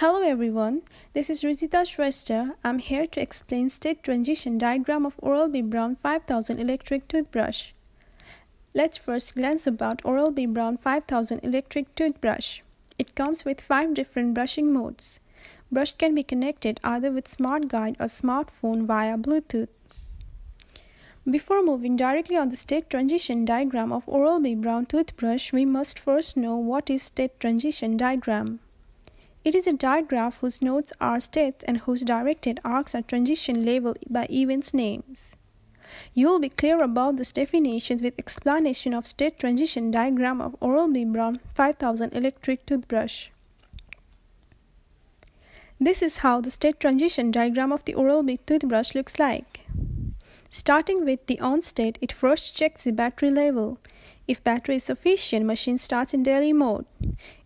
Hello everyone, this is Rijita Shrestha. I'm here to explain state transition diagram of Oral-B Braun 5000 electric toothbrush. Let's first glance about Oral-B Braun 5000 electric toothbrush. It comes with 5 different brushing modes. Brush can be connected either with Smart Guide or smartphone via Bluetooth. Before moving directly on the state transition diagram of Oral-B Braun toothbrush, we must first know what is state transition diagram. It is a digraph whose nodes are states and whose directed arcs are transition labeled by events names. You will be clear about this definition with explanation of state transition diagram of Oral-B Braun 5000 electric toothbrush. This is how the state transition diagram of the Oral-B toothbrush looks like. Starting with the on state, it first checks the battery level. If battery is sufficient, machine starts in daily mode.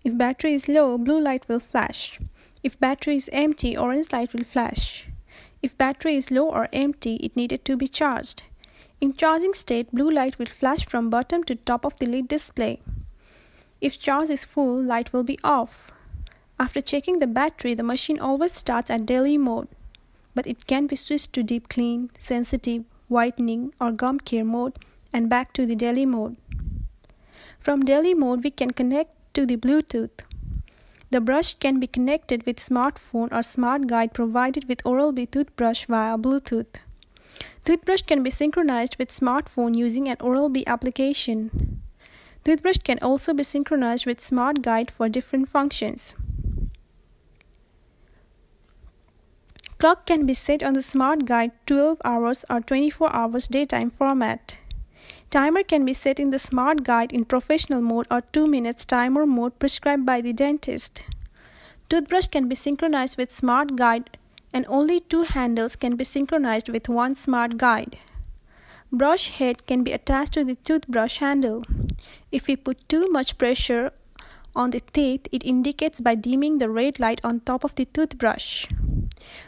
If battery is low, blue light will flash. If battery is empty, orange light will flash. If battery is low or empty, it needed to be charged. In charging state, blue light will flash from bottom to top of the lid display. If charge is full, light will be off. After checking the battery, the machine always starts at daily mode, but it can be switched to deep clean, sensitive, whitening, or gum care mode and back to the daily mode. From daily mode, we can connect to the Bluetooth. The brush can be connected with smartphone or smart guide provided with Oral-B toothbrush via Bluetooth. Toothbrush can be synchronized with smartphone using an Oral-B application. Toothbrush can also be synchronized with smart guide for different functions. Clock can be set on the smart guide 12 hours or 24 hours daytime format. Timer can be set in the smart guide in professional mode or 2 minutes timer mode prescribed by the dentist. Toothbrush can be synchronized with smart guide and only two handles can be synchronized with one smart guide. Brush head can be attached to the toothbrush handle. If we put too much pressure on the teeth, it indicates by dimming the red light on top of the toothbrush.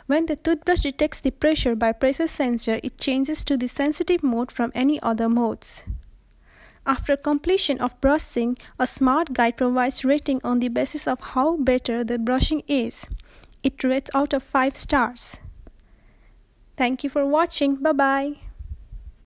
When the toothbrush detects the pressure by pressure sensor, it changes to the sensitive mode from any other modes. After completion of brushing, a smart guide provides rating on the basis of how better the brushing is. It rates out of 5 stars. Thank you for watching. Bye bye.